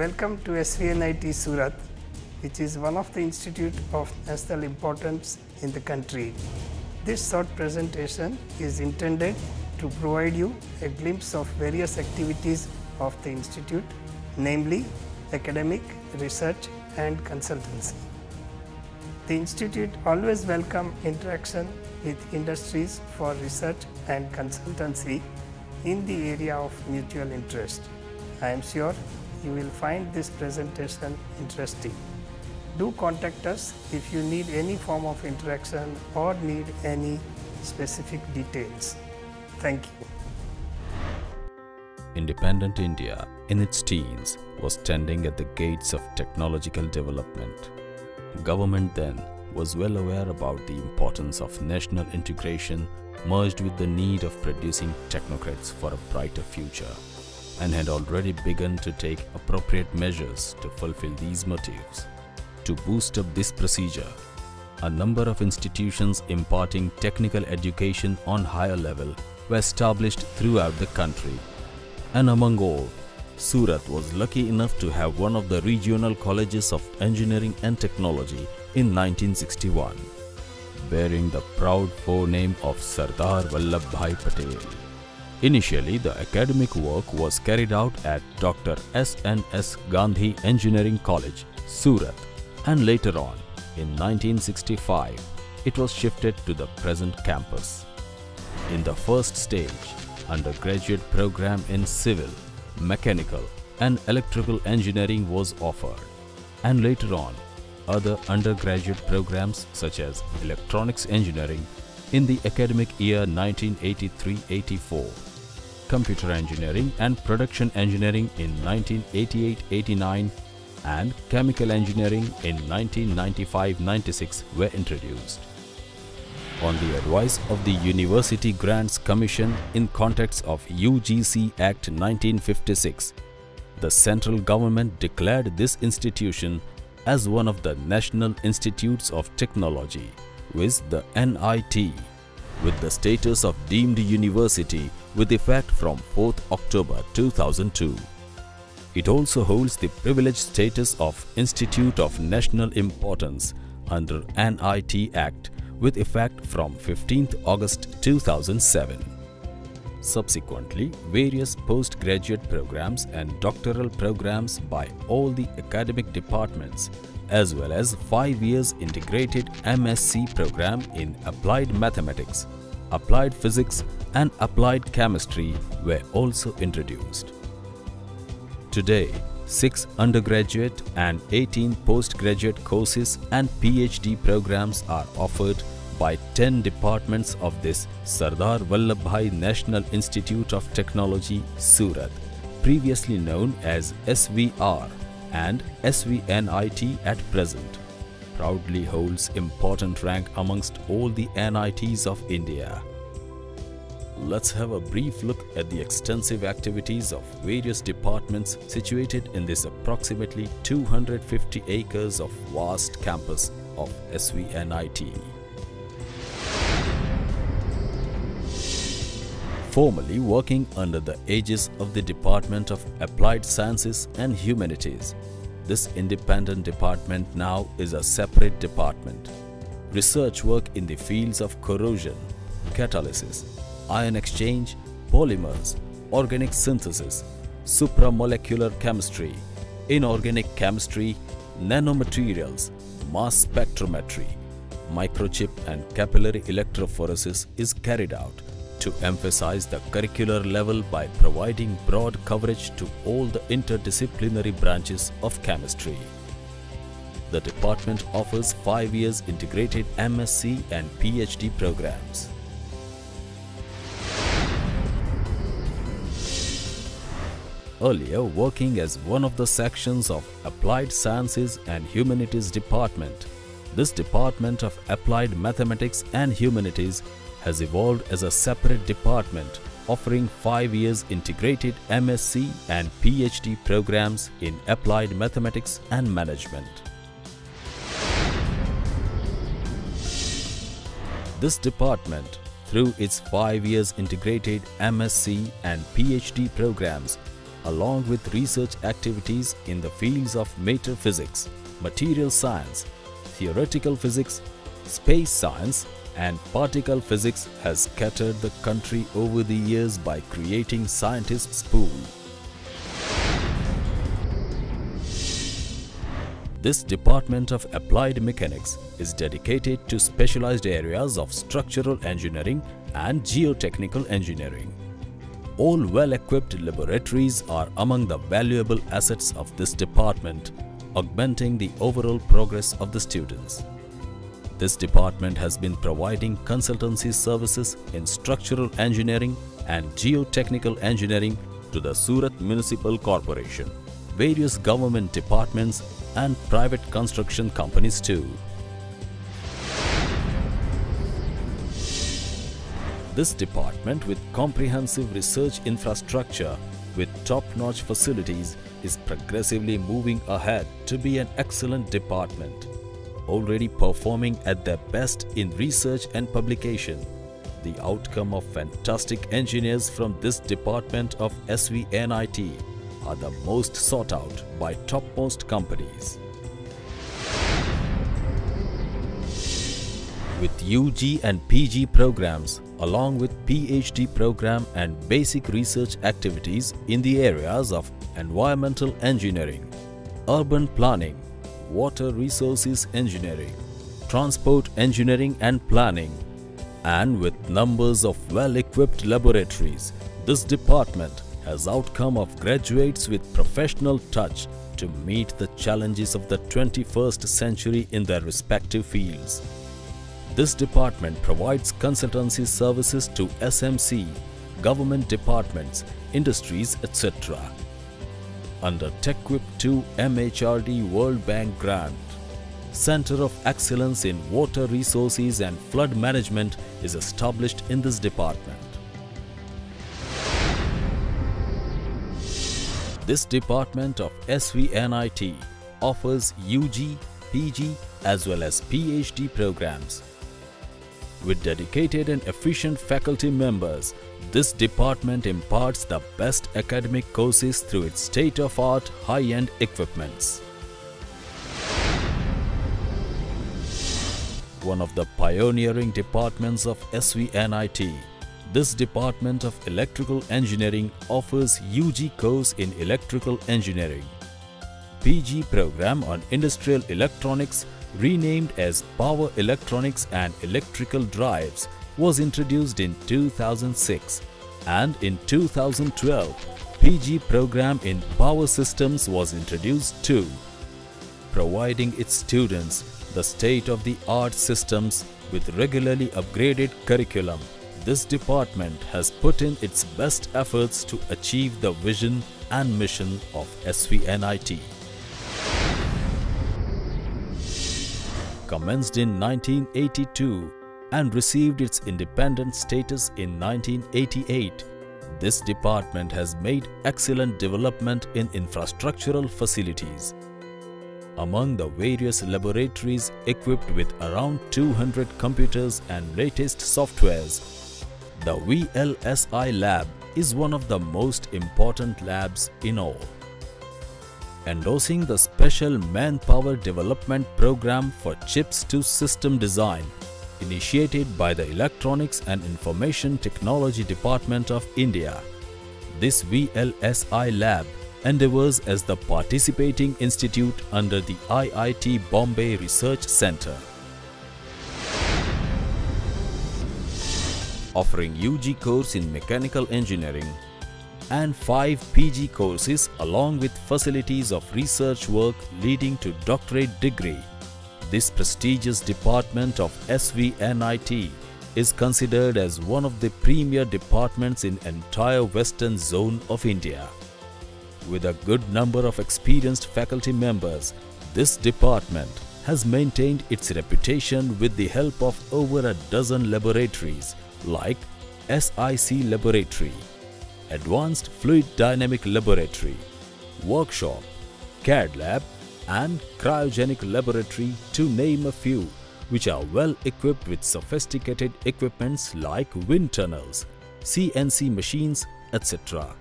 Welcome to SVNIT Surat, which is one of the institute of national importance in the country. This short presentation is intended to provide you a glimpse of various activities of the institute, namely academic, research and consultancy. The institute always welcome interaction with industries for research and consultancy in the area of mutual interest. I am sure you will find this presentation interesting. Do contact us if you need any form of interaction or need any specific details. Thank you. Independent India, in its teens, was standing at the gates of technological development. Government then was well aware about the importance of national integration merged with the need of producing technocrats for a brighter future and had already begun to take appropriate measures to fulfill these motives. To boost up this procedure, a number of institutions imparting technical education on higher level were established throughout the country. And among all, Surat was lucky enough to have one of the regional colleges of engineering and technology in 1961, bearing the proud forename of Sardar Vallabhbhai Patel. Initially, the academic work was carried out at Dr. S.N.S. Gandhi Engineering College, Surat, and later on, in 1965, it was shifted to the present campus. In the first stage, undergraduate program in civil, mechanical and electrical engineering was offered and later on other undergraduate programs such as electronics engineering in the academic year 1983-84, computer engineering and production engineering in 1988-89 and chemical engineering in 1995-96 were introduced. On the advice of the University Grants Commission in context of UGC Act 1956, the central government declared this institution as one of the National Institutes of Technology, with the NIT, with the status of deemed university with effect from 4th October 2002. It also holds the privileged status of Institute of National Importance under NIT Act with effect from 15th August 2007. Subsequently, various postgraduate programs and doctoral programs by all the academic departments as well as 5 years integrated MSc program in applied mathematics, applied physics and applied chemistry were also introduced. Today, 6 undergraduate and 18 postgraduate courses and PhD programs are offered by 10 departments of this Sardar Vallabhbhai National Institute of Technology, Surat, previously known as SVR and SVNIT at present, proudly holds important rank amongst all the NITs of India. Let's have a brief look at the extensive activities of various departments situated in this approximately 250 acres of vast campus of SVNIT. Formerly working under the aegis of the Department of Applied Sciences and Humanities, this independent department now is a separate department. Research work in the fields of corrosion, catalysis, ion exchange, polymers, organic synthesis, supramolecular chemistry, inorganic chemistry, nanomaterials, mass spectrometry, microchip and capillary electrophoresis is carried out to emphasize the curricular level by providing broad coverage to all the interdisciplinary branches of chemistry. The department offers 5 years integrated MSc and PhD programs. Earlier working as one of the sections of Applied Sciences and Humanities Department, this Department of Applied Mathematics and Humanities has evolved as a separate department offering 5 years integrated MSc and PhD programs in applied mathematics and management. This department, through its 5 years integrated MSc and PhD programs, along with research activities in the fields of matter physics, material science, theoretical physics, space science and particle physics has scattered the country over the years by creating scientists' pool. This Department of Applied Mechanics is dedicated to specialized areas of structural engineering and geotechnical engineering. All well-equipped laboratories are among the valuable assets of this department, augmenting the overall progress of the students. This department has been providing consultancy services in structural engineering and geotechnical engineering to the Surat Municipal Corporation, various government departments and private construction companies too. This department with comprehensive research infrastructure with top-notch facilities is progressively moving ahead to be an excellent department, already performing at their best in research and publication. The outcome of fantastic engineers from this department of SVNIT are the most sought out by topmost companies. With UG and PG programs along with PhD program and basic research activities in the areas of environmental engineering, urban planning, water resources engineering, transport engineering and planning, and with numbers of well-equipped laboratories, this department has outcome of graduates with professional touch to meet the challenges of the 21st century in their respective fields. This department provides consultancy services to SMC, government departments, industries, etc. Under TEQIP 2 MHRD World Bank grant, Center of Excellence in Water Resources and Flood Management is established in this department. This department of SVNIT offers UG, PG as well as PhD programs. With dedicated and efficient faculty members, this department imparts the best academic courses through its state-of-art high-end equipments. One of the pioneering departments of SVNIT, this Department of Electrical Engineering offers UG course in Electrical Engineering, PG program on Industrial Electronics renamed as Power Electronics and Electrical Drives was introduced in 2006 and in 2012 PG program in Power Systems was introduced too, providing its students the state-of-the-art systems with regularly upgraded curriculum. This department has put in its best efforts to achieve the vision and mission of SVNIT. Commenced in 1982 and received its independent status in 1988. This department has made excellent development in infrastructural facilities. Among the various laboratories equipped with around 200 computers and latest softwares, the VLSI lab is one of the most important labs in all endorsing the special Manpower Development Program for Chips to System Design initiated by the Electronics and Information Technology Department of India. This VLSI lab endeavors as the participating institute under the IIT Bombay Research Centre. Offering UG course in Mechanical Engineering, and 5 PG courses along with facilities of research work leading to doctorate degree. This prestigious department of SVNIT is considered as one of the premier departments in entire western zone of India. With a good number of experienced faculty members, this department has maintained its reputation with the help of over a dozen laboratories like SIC Laboratory, Advanced Fluid Dynamic Laboratory, Workshop, CAD Lab and Cryogenic Laboratory to name a few which are well equipped with sophisticated equipments like wind tunnels, CNC machines, etc.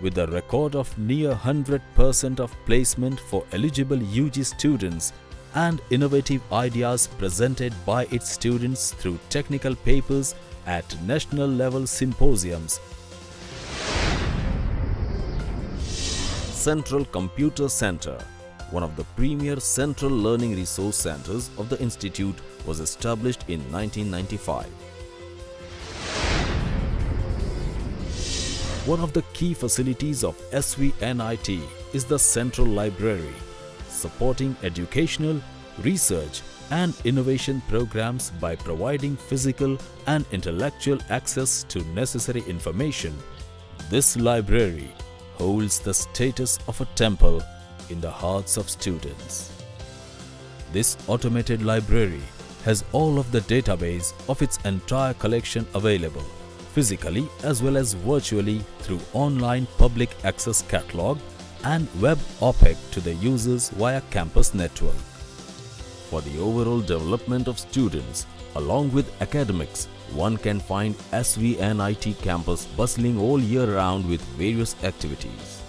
with a record of near 100% of placement for eligible UG students and innovative ideas presented by its students through technical papers at national level symposiums. Central Computer Center, one of the premier central learning resource centers of the institute was established in 1995. One of the key facilities of SVNIT is the Central Library, supporting educational, research and innovation programs by providing physical and intellectual access to necessary information. This library holds the status of a temple in the hearts of students. This automated library has all of the database of its entire collection available physically as well as virtually through online public access catalog and web OPAC to the users via campus network. For the overall development of students along with academics, one can find SVNIT campus bustling all year round with various activities.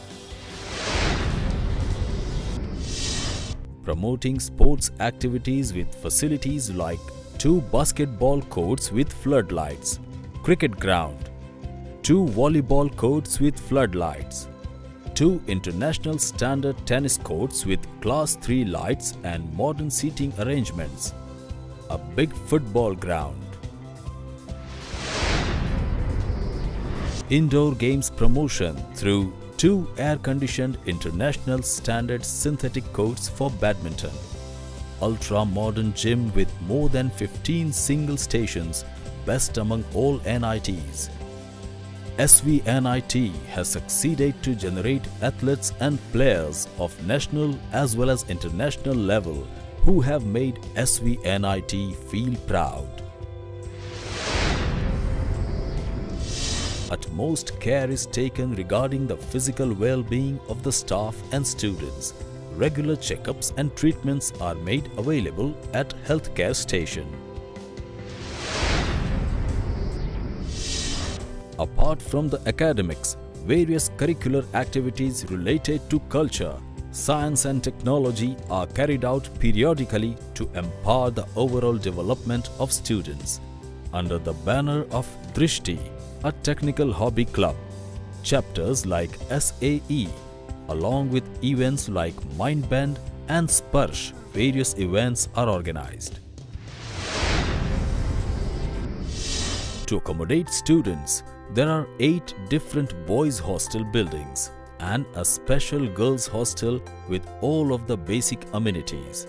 Promoting sports activities with facilities like two basketball courts with floodlights, cricket ground, two volleyball courts with floodlights, two international standard tennis courts with class 3 lights and modern seating arrangements, a big football ground, indoor games promotion through two air-conditioned international standard synthetic courts for badminton, ultra-modern gym with more than 15 single stations, best among all NITs. SVNIT has succeeded to generate athletes and players of national as well as international level who have made SVNIT feel proud. Utmost care is taken regarding the physical well-being of the staff and students. Regular checkups and treatments are made available at healthcare station. Apart from the academics, various curricular activities related to culture, science and technology are carried out periodically to empower the overall development of students. Under the banner of Drishti, a technical hobby club. Chapters like SAE, along with events like Mindbend and Sparsh, various events are organized. To accommodate students, there are eight different boys' hostel buildings and a special girls' hostel with all of the basic amenities.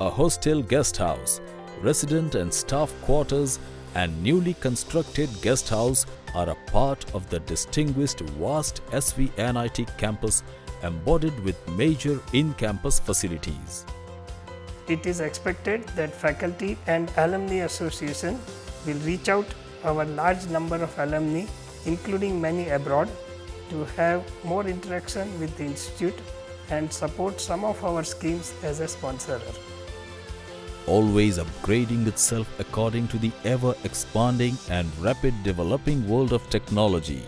A hostel guest house, resident and staff quarters and newly constructed guest house are a part of the distinguished vast SVNIT campus embodied with major in-campus facilities. It is expected that faculty and alumni association will reach out our large number of alumni including many abroad to have more interaction with the institute and support some of our schemes as a sponsor always upgrading itself according to the ever expanding and rapid developing world of technology,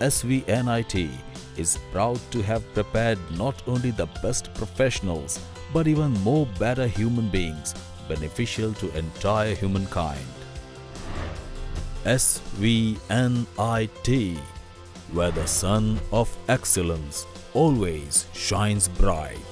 SVNIT is proud to have prepared not only the best professionals but even more better human beings beneficial to entire humankind. SVNIT, where the sun of excellence always shines bright.